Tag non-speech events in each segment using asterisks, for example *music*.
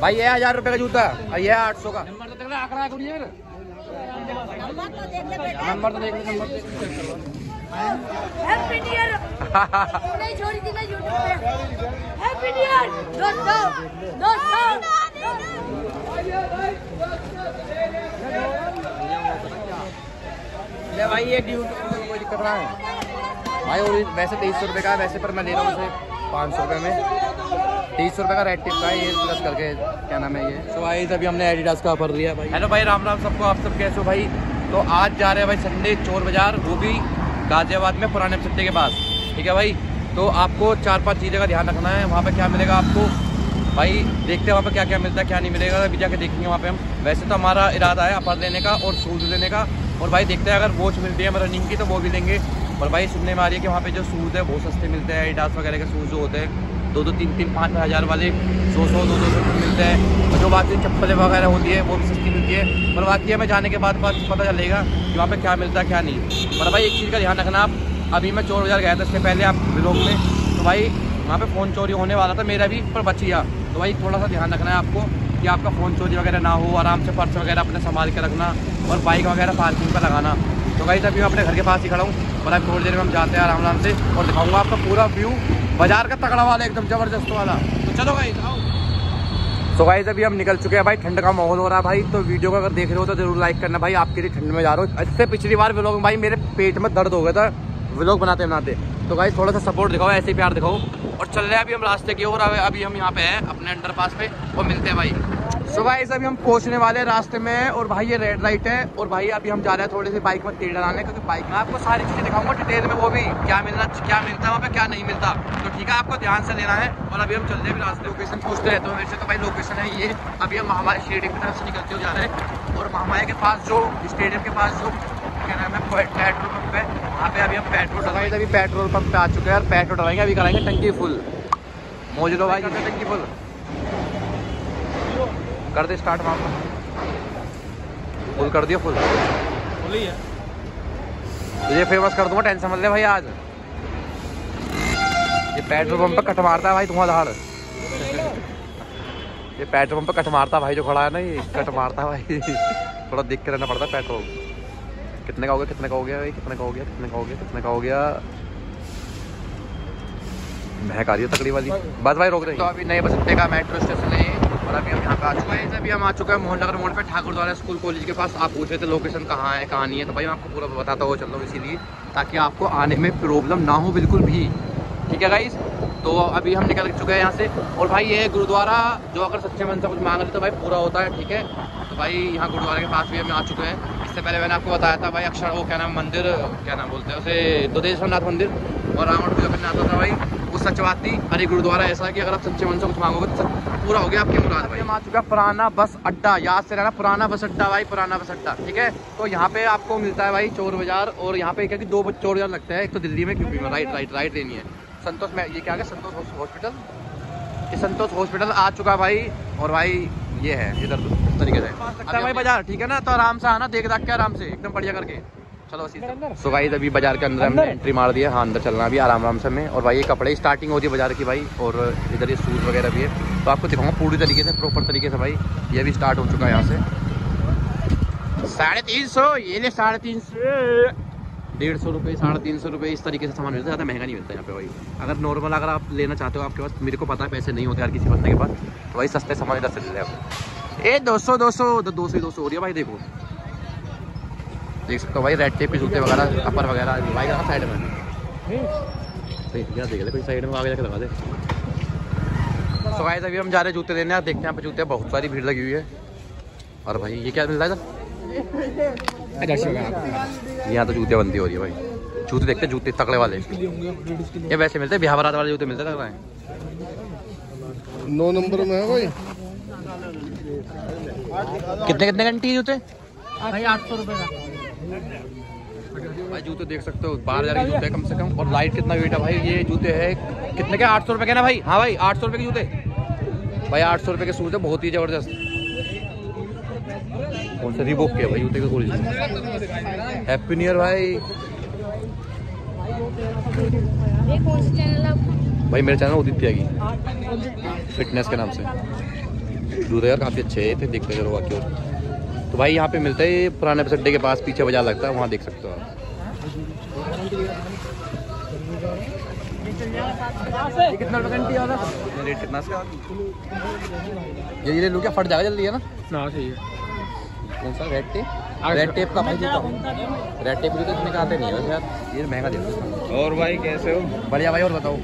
भाई ये हज़ार रुपये का जूता और ये आठ सौ का। नंबर तो देख आंकड़ा कुड़िए। नंबर तो देख ले दोस्तों ले भाई ये ड्यू कोई दिक्कत ना है। भाई और वैसे तेईस सौ रुपये का है वैसे पर मैं ले रहा हूँ उसे। पाँच सौ रुपये में। तेईस सौ रुपये का रेड टिप का है ये प्लस करके क्या नाम है ये? सो भाई तभी हमने एडिडास का ऑफ़र लिया भाई। हेलो भाई राम राम सबको आप सब कैसे हो भाई? तो आज जा रहे हैं भाई संडे चोर बाज़ार वो भी गाजियाबाद में पुराने सट्टे के पास। ठीक है भाई? तो आपको चार पाँच चीज़ें का ध्यान रखना है वहाँ पे क्या मिलेगा आपको? भाई देखते हैं वहाँ पे क्या क्या मिलता है क्या नहीं मिलेगा अभी जाके देखेंगे वहाँ पे हम। वैसे तो हमारा इरादा है अपर लेने का और शूज़ लेने का। और भाई देखते हैं अगर वॉच मिलती है हमें रनिंग की तो वो भी लेंगे। और भाई सुनने में आ रही है कि वहाँ पे जो शूज़ है, बहुत सस्ते मिलते हैं एडास वगैरह के शूज़ जो होते हैं, दो दो, तीन तीन, पाँच हज़ार वाले सौ सौ, दो दो सौ मिलते हैं। और जो बाकी चप्पलें वगैरह होती है, वो भी सस्ती मिलती है। पर बाकी हमें जाने के बाद पता चलेगा कि वहाँ पर क्या मिलता है, क्या नहीं। पर भाई एक चीज़ का ध्यान रखना, आप, अभी मैं चोर बाज़ार गया था इससे पहले, आप ब्लॉग में तो भाई वहाँ पर फ़ोन चोरी होने वाला था, मेरा भी पर बच गया। तो भाई थोड़ा सा ध्यान रखना है आपको कि आपका फ़ोन चोरी वगैरह ना हो, आराम से पर्स वगैरह अपने संभाल के रखना और बाइक वगैरह पार्किंग पर लगाना। तो भाई अभी मैं अपने घर के पास ही खड़ा हूँ। और अब थोड़ी देर में हम जाते हैं आराम आराम से और दिखाऊँगा आपका पूरा व्यू बाज़ार का तगड़ा वाला, एकदम ज़बरदस्त वाला। तो चलो भाई तो गाइस अभी हम निकल चुके हैं भाई, ठंड का माहौल हो रहा है भाई। तो वीडियो को अगर देख रहे हो तो ज़रूर लाइक करना भाई, आपके लिए ठंड में जा रहा हूँ। इससे पिछली बार व्लॉग भाई मेरे पेट में दर्द हो गया था। व्लॉग बनाते बनाते। तो गाइस थोड़ा सा सपोर्ट दिखाओ, ऐसे प्यार दिखाओ। और चल रहे हैं अभी हम रास्ते की ओर, अभी हम यहाँ पे हैं, अपने अंडर पास पे। और मिलते हैं भाई। सो गाइस अभी हम पहुँचने वाले हैं रास्ते में और भाई ये रेड लाइट है और भाई अभी हम जा रहे हैं थोड़ी सी बाइक में तेल डालने क्योंकि बाइक में आपको सारी चीज़ें दिखाऊँगा डिटेल में वो भी क्या मिलना क्या मिलता है वहाँ पे क्या नहीं मिलता। तो ठीक है आपको ध्यान से लेना है और अभी हम चल रहे हैं रास्ते लोकेशन पूछते हैं। वैसे तो भाई लोकेशन है ये। अभी हम हमारे स्टेडियम की तरफ़ से निकलते हुए जा रहे हैं और महामाया के पास जो स्टेडियम के पास जो क्या नाम है पेट्रोल पंप है वहाँ पे अभी हम पेट्रोल डलाएँगे अभी पेट्रोल पंप पे आ चुके हैं और पेट्रोल डलाएँगे अभी कराएँगे टंकी फुल मौज लो भाई। टंकी फुल कर दे स्टार्ट वहाँ फुल कर दिया फुल फुल ही। है तुझे फ़ेमस कर दूँगा टेंशन मत ले भाई आज। ये पेट्रोल पंप पे कट मारता है भाई तुम्हारा धाड़ ये पेट्रोल पंप पे कट मारता भाई जो खड़ा है ना ये कट मारता भाई। थोड़ा देख के रहना पड़ता है पेट्रोल कितने का हो गया कितने का हो गया भाई कितने का हो गया कितने का हो गया कितने का हो गया। महक आ रही है तकड़ी वाली। बस भाई रोक रहे तो अभी नए बसंते का मेट्रो स्टेशन है। और अभी हम यहाँ पे आ चुके हैं। अभी हम आ चुके हैं मोहननगर मोड़ पे ठाकुर द्वारा स्कूल कॉलेज के पास। आप पूछ रहे थे लोकेशन कहाँ है, कहाँ नहीं है तो भाई मैं आपको पूरा बताता हुआ चल रहा हूँ इसीलिए, ताकि आपको आने में प्रॉब्लम ना हो बिल्कुल भी। ठीक है गाइस तो अभी हम निकल चुके हैं यहाँ से। और भाई ये गुरुद्वारा, जो अगर सच्चे मन से कुछ मांग रहे तो भाई पूरा होता है, ठीक है? तो भाई यहाँ गुरुद्वारे के पास भी हम आ चुके हैं। इससे पहले मैंने आपको बताया था भाई अक्षर, वो क्या नाम, मंदिर, क्या नाम बोलते हैं उसे? दुधेश्वर मंदिर। और रावण पूजा करने आता था भाई वो सच बात थी हरे गुरुद्वारा ऐसा है कि अगर आप सच्चे मन से कुछ मांगोगे तो पूरा हो गया आपकी मुराद भाई। आ चुका पुराना बस अड्डा याद से रहना पुराना बस अड्डा भाई पुराना बस अड्डा ठीक है? तो यहाँ पे आपको मिलता है भाई चोर बाज़ार और यहाँ पे क्या कि दो चोर बाज़ार लगता है एक तो दिल्ली में क्योंकि राइट राइट राइट लेनी है संतोष में ये क्या है संतोष हॉस्पिटल ये संतोष हॉस्पिटल आ चुका भाई और भाई ये है इधर तरीके से। भाई बाज़ार ठीक है ना? तो आराम से आना देख दाख के आराम से एकदम बढ़िया करके। चलो सो। भाई अभी बाज़ार के अंदर हमने एंट्री मार दिया हाँ। अंदर चलना भी आराम आराम से में और भाई ये कपड़े स्टार्टिंग होती है बाज़ार की भाई और इधर ये शूज़ वगैरह भी है। तो आपको दिखाऊँगा पूरी तरीके से प्रॉपर तरीके से भाई। ये भी स्टार्ट हो चुका है यहाँ से। साढ़े तीन सौ ये ले साढ़े तीन सौ। डेढ़ सौ रुपये साढ़े तीन सौ रुपये इस तरीके से सामान मिलता है। ज़्यादा महँगा नहीं मिलता यहाँ पे भाई। अगर नॉर्मल अगर आप लेना चाहते हो आपके पास मेरे को पता है पैसे नहीं होते हर किसी बंदे के पास। तो भाई सस्ते सामान इधर से ले आप। ए दो सौ दो सौ दो सौ दो सौ हो रही है भाई देखो। देख सकते हो भाई रेड टेप के जूते वगैरह अपर वगैरह भाई कहाँ साइड में। देख ले कोई साइड में आगे जाके लगा दे। सो गाइस अभी हम जा रहे हैं जूते लेने देखते हैं यहाँ पे जूते बहुत सारी भीड़ लगी हुई है। और भाई ये क्या मिल रहा है यहाँ तो जूते बनती हो रही है भाई। जूते देखते हैं जूते तकड़े वाले। ये वैसे मिलते हैं बिहार बारात वाले जूते मिलते लग रहा है। नौ नंबर में है भाई। कितने कितने घंटे जूते? भाई आठ सौ रुपये का। भाई जूते देख सकते हो बारह हज़ार के जूते कम से कम। और लाइट कितना वेट है भाई, ये जूते है, कितने के, आठ सौ रुपये के ना भाई? हाँ भाई, आठ सौ रुपये के जूते। भाई आठ सौ रुपये के शूज़ है, बहुत ही ज़बरदस्त। कौन सा रिबोक के भाई, जूते के ओरिजिनल हैप्पी न्यू ईयर भाई। भाई मेरा चैनल उदित त्यागी फिटनेस के नाम से। जूते यार काफ़ी अच्छे थे देखते चलो बाकी तो भाई यहाँ पे मिलते हैं पुराने बस अड्डे के पास पीछे बाज़ार लगता है वहाँ देख सकते हो आप। ये कितना रेट कितना ये ये ले क्या? फट जाएगा जल्दी है ना? ना सही कौन सा? रेड टेप रेड टेप का भाई रेड टेप जूते इतने का आते नहीं है यार। ये महँगा देते और भाई कैसे हो? बढ़िया भाई और बताओ।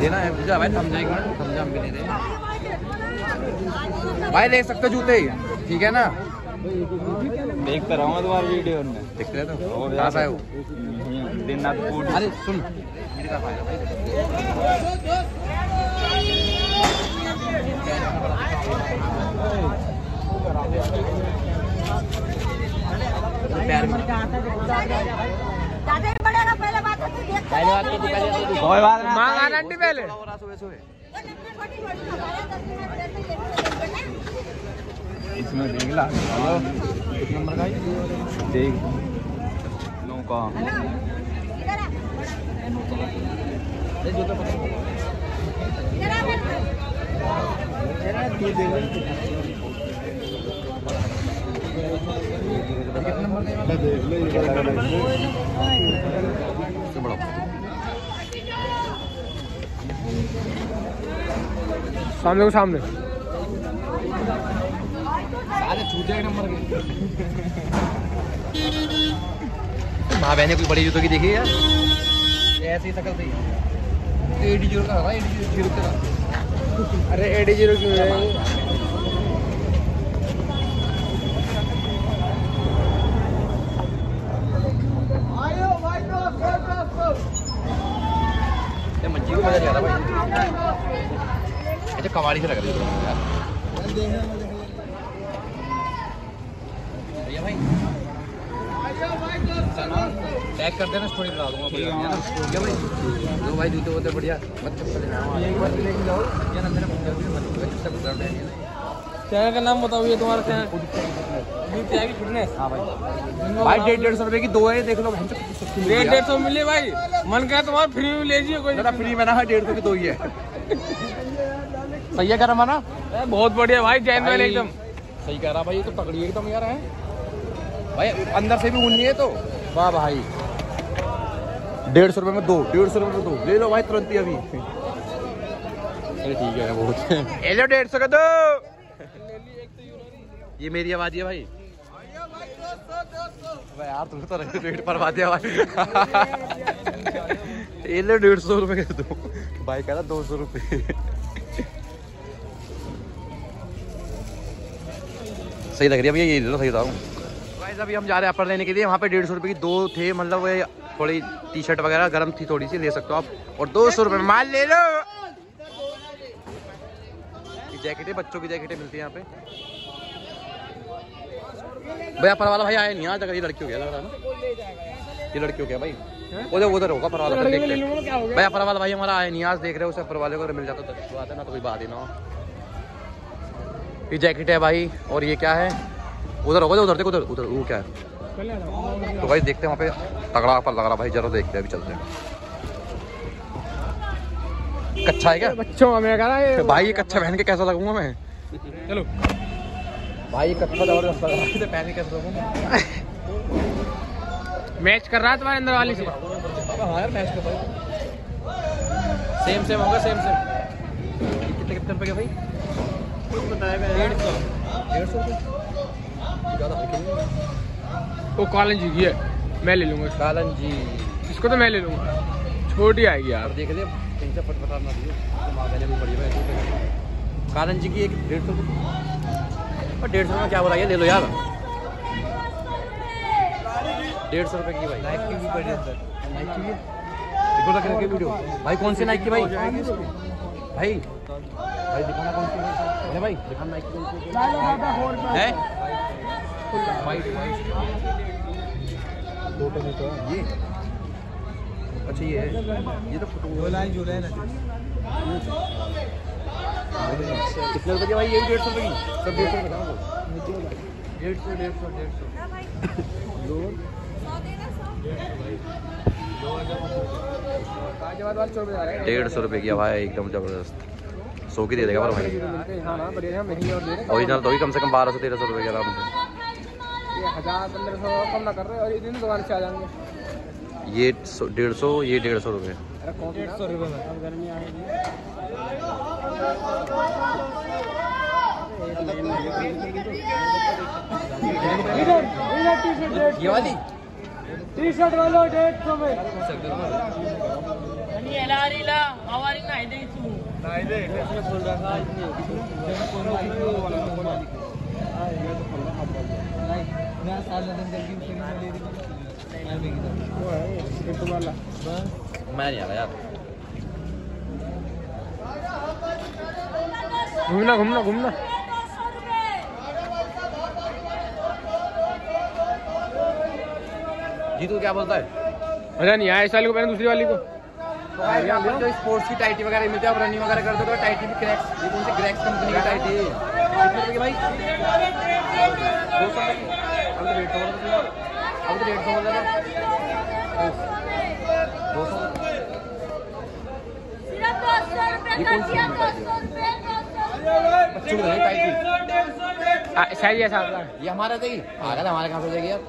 देना है मुझे भाई हम भी नहीं दे भाई ले सकते हो जूते ठीक है ना देखता रहूँगा तुम्हारी वीडियो में देखते रहते हो और कहाँ से आए हो दिन रात फ़ूड अरे सुन मेरी आएगा भाई प्यार में ही पहले बात है तू देख पहली बात तो दिखा तो कोई बात नहीं मांग आना आंटी पहले सुबह सुबह इसमें देख ला। नंबर का देख। नो का। ये जूता पता से बड़ा सामने को सामने। सारे नंबर माँ बहने कोई बड़ी जूतों की देखी यार? ये ऐसी शकल थी एडी ज़ीरो का एडी ज़ीरो का। अरे एडी ज़ीरो क्यों है? मच्छी को मज़ा नहीं आ रहा भाई। अच्छा कवाड़ी से लग रही है यार। भैया भाई। टैग कर देना स्टोरी बना दूँगा है भाई दो भाई जूते होते बढ़िया मत चप्पल चैनल का नाम बताओ ये तुम्हारा चैनल फिटनेस हाँ भाई। भाई डेढ़ डेढ़ सौ रुपए की दो है देख लो डेढ़ डेढ़ है। सौ मिले भाई। मन करे तुम्हारा फ्री में ले जिए कोई फ्री में ना डेढ़ सौ की दो ही है। सही है गर्म है ना? बहुत बढ़िया भाई जैन मैन एकदम। सही कह रहा भाई ये तो तगड़ी एकदम यार है। भाई अंदर से भी ऊनी है तो? वाह भाई। डेढ़ सौ रुपए में दो डेढ़ सौ रुपए में दो। ले लो भाई तुरंत ही अभी। अरे ठीक है बहुत। ले लो डेढ़ सौ का दो। ये मेरी आवाज़ है भाई। भाई यार तुम तो रेट पर बात है भाई ये ले डेढ़ सौ रुपए के दो। भाई कह रहा दो सौ रुपए। सही लग रही है भैया ये लो सही बता रहा अभी हम जा रहे हैं अपर लेने के लिए। वहाँ पे डेढ़ सौ रुपए की दो थे मतलब वो थोड़ी टी शर्ट वगैरह गर्म थी थोड़ी सी ले सकते हो आप। और दो सौ रुपये माल ले लो। ये जैकेटें बच्चों की जैकेटें मिलती हैं यहाँ पे। भैया पर वाला भाई आया नहीं आज अगर ये लड़की हो गया लग रहा है ना? ये लड़की हो गया भाई। उधर उधर होगा पर वाला फिर भैया पर वाला भाई हमारा आया नहीं आज देख रहे हो उसे पर वाले को अगर मिल जाता तो अच्छी बात है ना तो कोई बात ही ना हो। ये जैकेट है भाई और ये क्या है? उधर होगा उधर देखो उधर उधर वो क्या है? तो भाई देखते हैं वहाँ पे तगड़ा पर लग रहा भाई जरा देखते हैं अभी चलते हैं। कच्चा है क्या? बच्चों मैं कह रहा है भाई ये कच्चा पहन के कैसा लगूँगा मैं? चलो। भाई ये कच्चा तो पहन के कैसा लगूँगा? मैच कर रहा है तुम्हारे अंदर वाली से। हाँ यार मैच कर भाई सेम सेम होगा सेम सेम कितने कितने रुपए के भाई? बताया डेढ़ सौ डेढ़ सौ ज़्यादा हल्के नहीं वो कॉलेज की है मैं ले लूँगा। कालन जी। इसको तो मैं ले लूँगा। छोटी आएगी यार। देख ले कहीं से फट फटा ना दियो माँ भी पड़ी है। कालन जी की एक डेढ़ सौ और डेढ़ सौ में क्या हो रहा है ये? ले लो यार। डेढ़ सौ रुपये की भाई। नाइक की भी पड़ी है। सर नाइक की? भी देखो लग रहा है वीडियो। भाई कौन सी नाइक की भाई? भाई। भाई दिखाना कौन सी है भाई। है? वाइट ये? अच्छा ये है। ये तो फ़ोटो लाइन जो है ना। कितने रुपए भाई? ये भी डेढ़ सौ रुपए की। सब डेढ़ सौ रुपए डेढ़ सौ डेढ़ सौ डेढ़ सौ। गाजियाबाद वाले चौबीस हज़ार डेढ़ सौ रुपये की भाई एकदम ज़बरदस्त। सौ की दे देगा पर भाई। बढ़िया महँगी और दे रहे। ओरिजिनल तो ही कम से कम बारह सौ तेरह सौ रुपये के आराम से। ये हज़ार पंद्रह सौ कम ना कर रहे और इतनी दुकान से आ जाएँगे। ये डेढ़ सौ ये डेढ़ सौ रुपये डेढ़ सौ रुपये गर्मी आएगी ये वाली? टी शर्ट वाला डेढ़ सौ में। मैं नहीं आ रहा यार घूमना घूमना घूमना। जीतू क्या बोलता है? अरे नहीं आया इस वाली को पहले दूसरी वाली को। तो जो स्पोर्ट्स की टाइटी वगैरह मिलती है आप रनिंग वगैरह करते हो तो टाइटी भी क्रैक्स ये कौन सी क्रैक्स कंपनी की टाइटी है? कितने रुपए की भाई? दो सौ अब तो सौ रहे। अब तो सौ बोल दो सौ ये कर कौन सी दिया दो कंपनी सौ रुपए दो सौ रुपए। बच्चों को नहीं टाइटी शायद ऐसा आता है ये हमारा देगी आ गया हमारे कहाँ से हो जाएगी यार?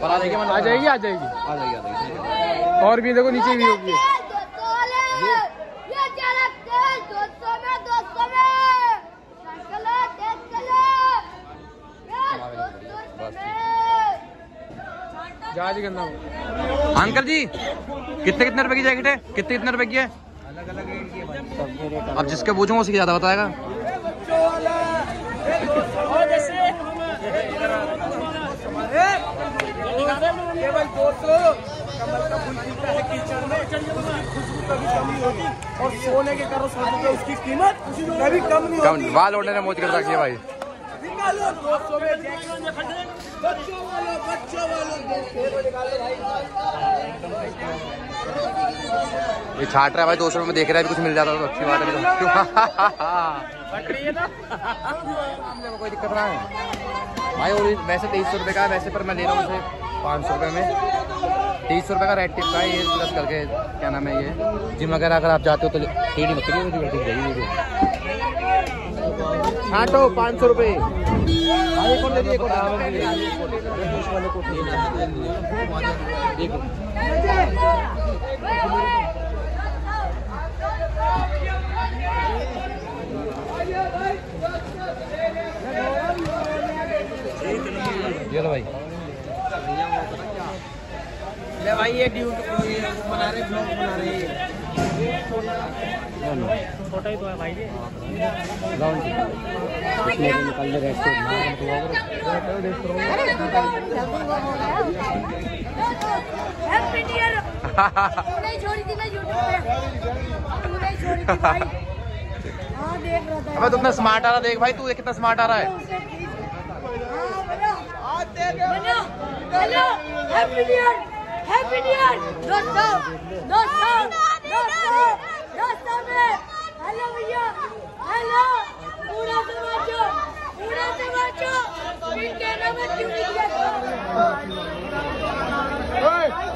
पर आ जाएगी मतलब आ जाएगी आ जाएगी। आ जाएगी आ जाएगी। और भी देखो नीचे भी होगी हैं दो सौ में दो सौ में साइकिल है देख के ले ये दो सौ रुपए में जहाज़ करना अंकल जी कितने कितने रुपए की जैकेट है कितने कितने रुपए की है अब जिसके पूछूँगा उसकी ज़्यादा बताएगा और सोने के करो सौ रुपए उसकी कीमत कभी कम नहीं कम बाल ओढ़ने ने मौज कर रखी है भाई निकालो दो सौ में बच्चों वालों बच्चों वालों ये छाट रहा है भाई दो सौ रुपये में देख रहा है कुछ मिल जाता तो अच्छी बात है। *laughs* तो। कोई दिक्कत ना है। भाई और वैसे तेईस सौ रुपये का है वैसे पर मैं ले रहा हूँ उसे पाँच सौ रुपये में। तेईस सौ रुपये का रेड टिप का ये प्लस करके क्या नाम है ये? जिम वगैरह अगर आप जाते हो तो टेढ़ी वीडियो छाटो, पाँच सौ रुपये ये भाई। ले भाई ये ड्यूट बना रहे ब्लॉग बना रहे छोटा ही तो है भाई। ये हैप्पी न्यू छोड़ी थी मैं यूट्यूब पे नहीं छोड़ी थी भाई हाँ। देख रहा था अबे तू इतना स्मार्ट आ रहा देख भाई तू कितना स्मार्ट आ रहा है। Hello hello happy new year happy year दोस्तों दोस्तों दोस्तों दोस्तों में हेलो भैया हेलो पूरा समाजो पूरा समाजो इनके नाम क्यों नहीं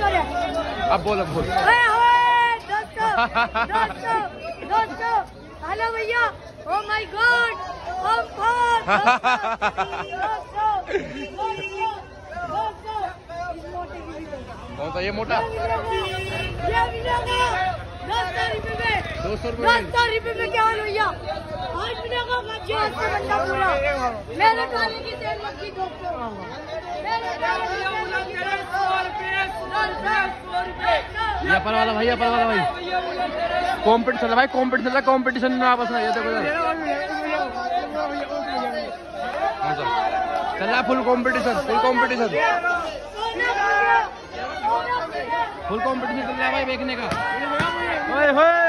किया अब बोल बोल ओए ओए दोस्तों दोस्तों दोस्तों हेलो भैया oh my god oh god दोस्तों कौन सा ये मोटा? दो सौ रुपये में क्या हाल भैया आज बच्चे बंदा पूरा मेरे गाने की तेल लगी सौ अपर वाला भाई अपर वाला भाई कॉम्पिटिशन है भाई कंपटीशन है कंपटीशन में आपस में। चल रहा full competition full competition full competition चल रहा है भाई बेचने का। ओए होए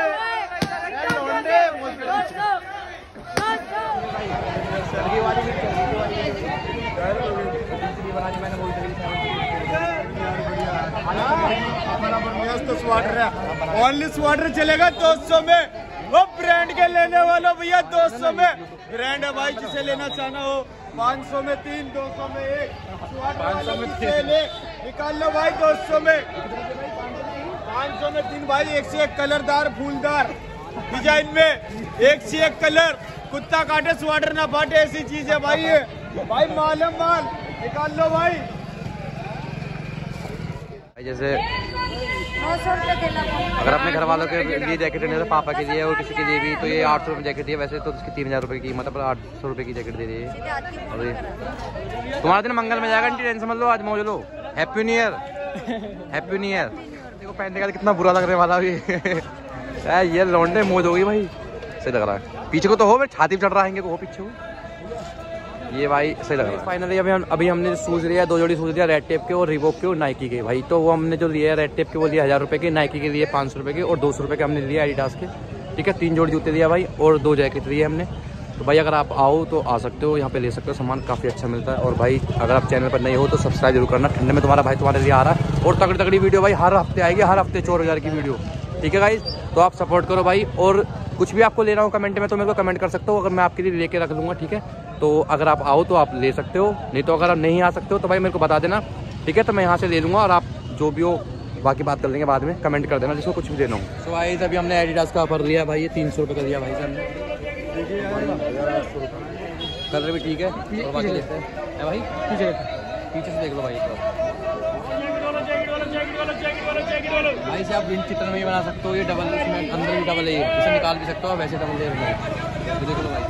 ओनली स्वाटर चलेगा 200 में। वो ब्रांड के लेने वालों भैया 200 में। ब्रांड है भाई जिसे लेना चाहना हो। 500 में तीन 200 में एक। पाँच सौ में ले निकाल लो भाई 200 में। पाँच सौ में तीन भाई, एक से एक कलरदार फूलदार। डिज़ाइन में एक से एक कलर। कुत्ता काटे, स्वाटर ना फाटे, ऐसी चीज़ है भाई भाई, मालम माल। निकाल लो भाई। जैसे अगर अपने घर वालों के लिए जैकेट लेने तो पापा के लिए और किसी के लिए भी तो ये आठ सौ रुपये जैकेट है। वैसे तो उसकी तीन हज़ार रुपये की मतलब आठ सौ रुपये की जैकेट दे रही है। तुम्हारा दिन मंगल में जाएगा, आंटी, टेंशन मत लो, आज मौज लो। Happy new year. Happy new year. देखो पहनने का कितना बुरा लगने वाला भी यार *laughs* ये लौंडे मौज हो गई भाई। सही लग रहा है। पीछे को तो हो, फिर छाती चढ़ रहा है को, हो पीछे ये भाई, सही लग रहा है। फाइनली अभी हम अभी हमने शूज़ लिया, दो जोड़ी शूज़ लिया रेड टेप के और रिबोक के और नाइकी के। भाई तो वो हमने जो लिया रेड टेप के, वो लिया हज़ार रुपये के नाइकी के लिए पाँच सौ रुपये के और दो सौ रुपये के हमने लिया एडिडास के। ठीक है, तीन जोड़ी जूते लिया भाई और दो जैकेट लिए हमने। तो भाई, अगर आप आओ तो आ सकते हो, यहाँ पे ले सकते हो, सामान काफ़ी अच्छा मिलता है। और भाई, अगर आप चैनल पर नहीं हो तो सब्सक्राइब ज़रूर करना। ठंडे में तुम्हारा भाई तुम्हारे लिए आ रहा है। और तगड़ी तगड़ी वीडियो भाई, हर हफ़्ते आएगी, हर हफ़्ते चौर हज़ार की वीडियो। ठीक है भाई तो आप सपोर्ट करो भाई, और कुछ भी आपको लेना हो कमेंट में तो मेरे को कमेंट कर सकते हो, अगर मैं आपके लिए लेके रख लूँगा ठीक है? तो अगर आप आओ तो आप ले सकते हो, नहीं तो अगर आप नहीं आ सकते हो तो भाई मेरे को बता देना। ठीक है तो मैं यहाँ से ले लूँगा, और आप जो भी हो, बाकी बात कर लेंगे बाद में कमेंट कर देना, जिसको कुछ भी देना हो। सो भाई अभी हमने एडिडास का ऑफ़र लिया भाई, ये तीन सौ रुपये का लिया भाई ने कलर भी ठीक है और बाकी लेते हैं। है। भाई? पीछे पीछे से देख लो भाई एक बार। भाई से आप विंड चित्र में भी बना सकते हो ये डबल इसमें अंदर भी डबल है ये। इसे निकाल भी सकते हो वैसे डबल में ये देख लो भाई।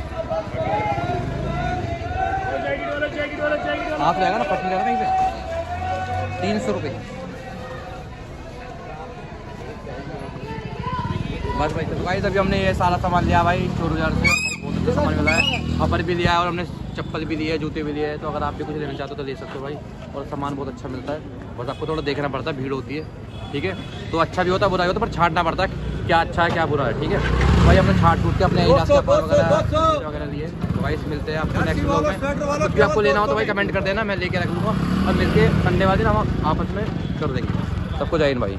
हाथ रहेगा ना पटनी रहेगा कहीं पे? तीन सौ रुपये बस भाई तो भाई अभी हमने ये सारा सामान लिया भाई चोर हज़ार से। बहुत अच्छा सामान मिला है। अपर भी लिया है और हमने चप्पल भी लिए है जूते भी लिए हैं। तो अगर आप भी कुछ लेना चाहते हो तो ले सकते हो भाई। और सामान बहुत अच्छा मिलता है। बस आपको थोड़ा देखना पड़ता है भीड़ होती है। ठीक है? तो अच्छा भी होता है बुरा भी होता है पर छाटना पड़ता है क्या अच्छा है क्या बुरा है। ठीक है? तो भाई हमने छाट टूट के अपने Adidas के अपन वगैरह वगैरह लिए। तो भाई मिलते हैं आपको नेक्स्ट ब्लॉग में। कुछ भी आपको लेना हो तो भाई कमेंट कर देना मैं लेके रख लूँगा और मिलके संडे वाले दिन हम आपस में कर देंगे। सबको जय हिंद भाई।